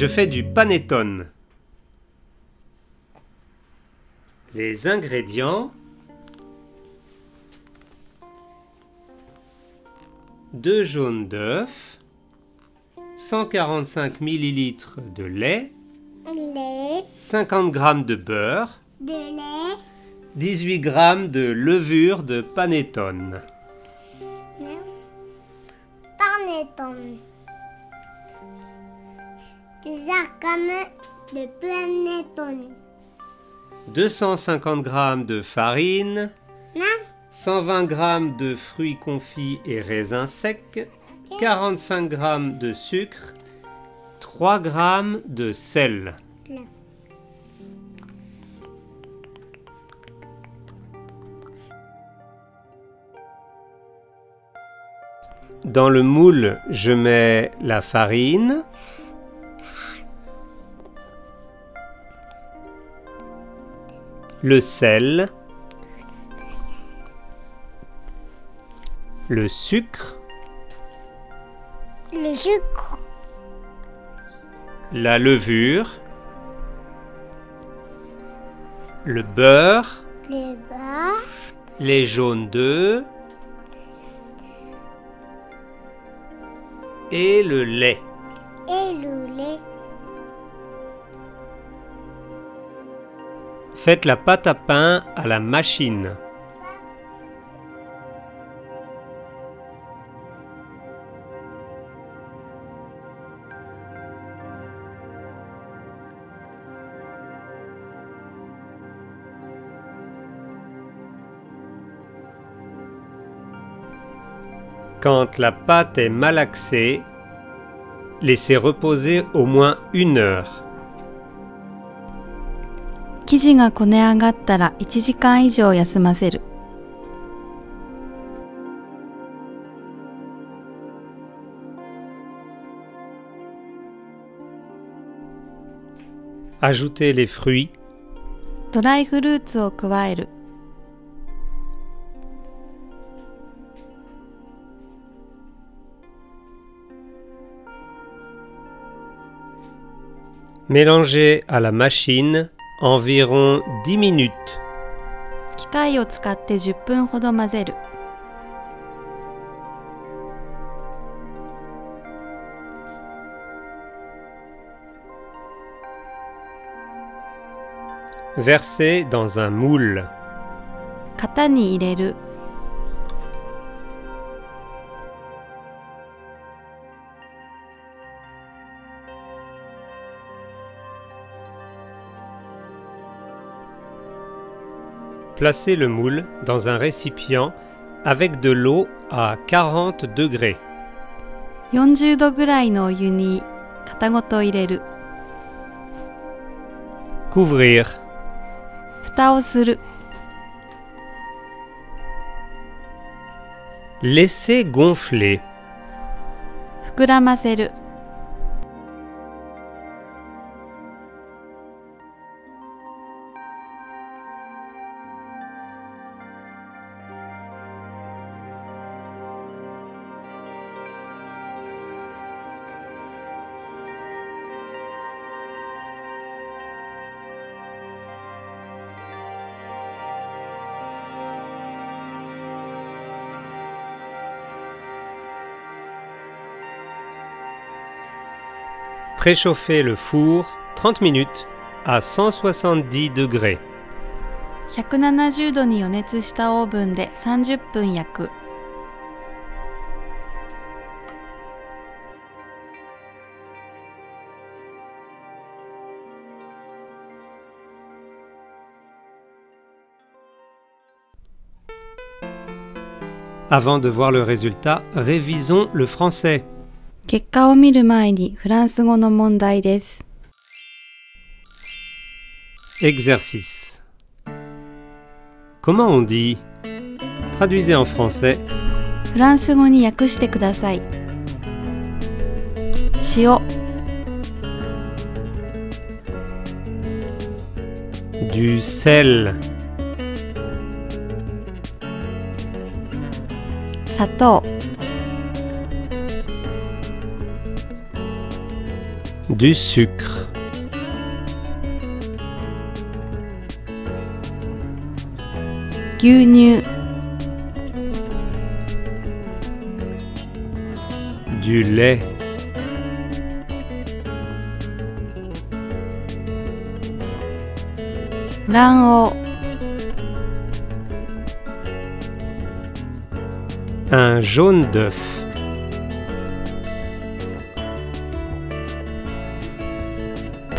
Je fais du panettone. Les ingrédients 2 jaunes d'œufs, 145 ml de lait, lait, 50 g de beurre, de lait, 18 g de levure de panettone. panettone. Des arcanes de panettone. 250 g de farine, Non, 120 g de fruits confits et raisins secs, 45 g de sucre, 3 g de sel. Dans le moule, je mets la farine, le sel, le sucre, Le sucre, la levure, le beurre, le beurre, les jaunes d'œufs. Et le lait. et le lait. Faites la pâte à pain à la machine. Quand la pâte est malaxée, laissez reposer au moins une heure. 生地がこね上がったら1時間以上休ませる Ajoutez les fruits, ドライフルーツを加える mélangez à la machine environ 10 minutes. 機械を使って10分ほど混ぜる Versez dans un moule. 型に入れる Placez le moule dans un récipient avec de l'eau à 40 degrés. 40度ぐらいのお湯に型ごと入れる Couvrir. 蓋をする Laissez gonfler. 膨らませる Préchauffez le four 30 minutes à 170 degrés. 170度に予熱したオーブンで30分焼く Avant de voir le résultat, révisons le français. 結果を見る前にフランス語の問題です Exercice. Comment on dit Traduisez en français. フランス語に訳してください塩 Du sel. 砂糖 Du sucre. Du lait. Ran'o. Un jaune d'œuf.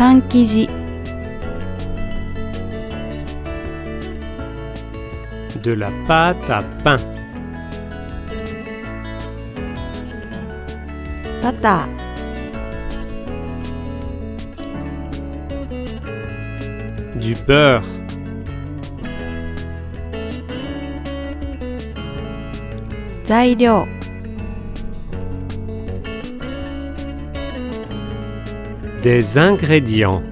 Pankiji. De la pâte à pain. Butter. Du beurre. Zailyo. Des ingrédients.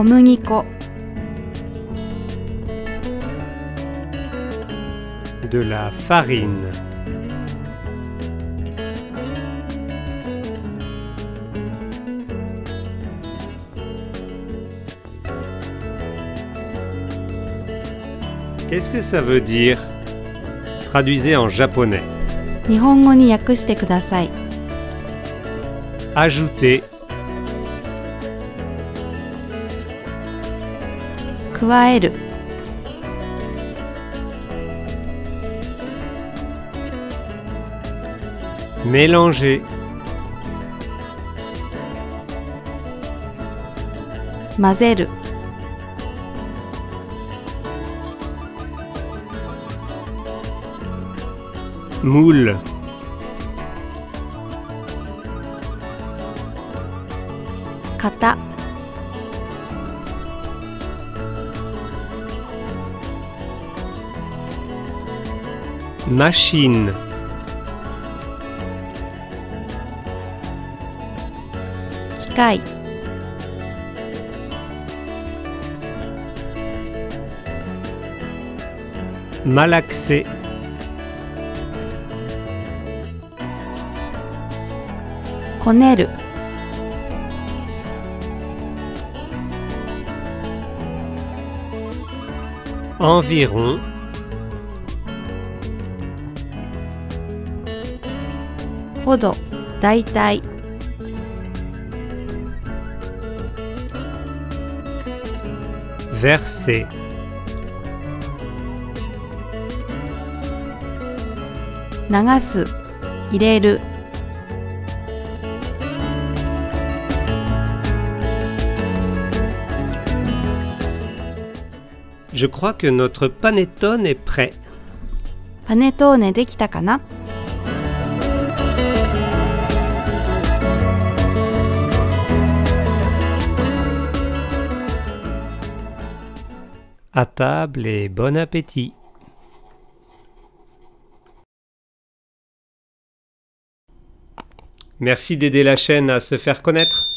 小麦粉。 De la farine. Qu'est-ce que ça veut dire Traduisez en japonais. 日本語に訳してください。Ajoutez 加える。mélanger 混ぜる。Moule. Kata. Machine. Kikai. Malaxé. こねる。environ ほど。だいたい。verser 流す。入れる。Je crois que notre panettone est prêt. パネトーネできたかな À table et bon appétit. Merci d'aider la chaîne à se faire connaître.